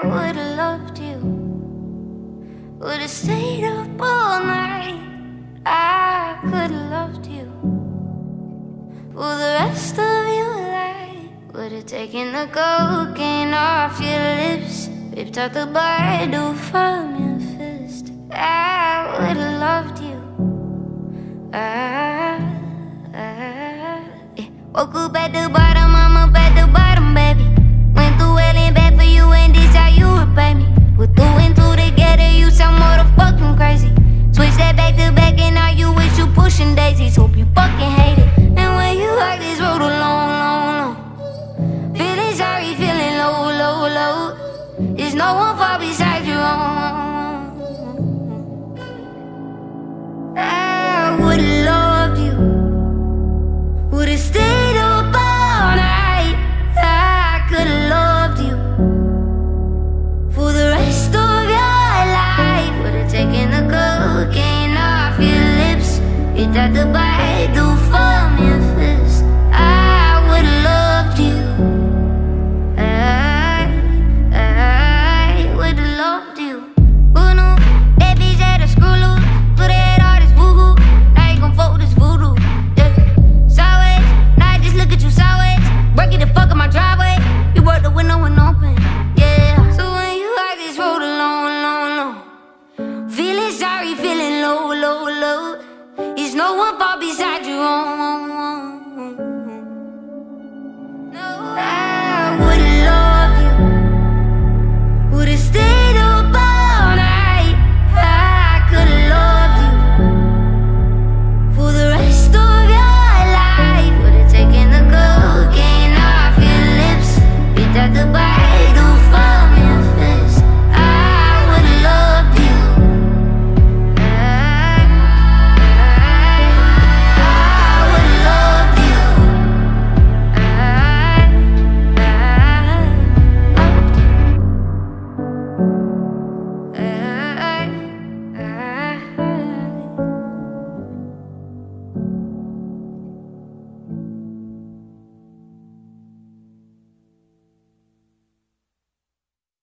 I would've loved you. Would've stayed up all night. I could've loved you. For the rest of your life. Would've taken the cocaine off your lips. Ripped out the bottle from your fist. I would've loved you. I, I, yeah. Woke up at the bottom, no one far beside you. I would've loved you. Would've stayed up all night. I could've loved you for the rest of your life. Would've taken the cocaine off your lips. Hit at the bottom. feeling low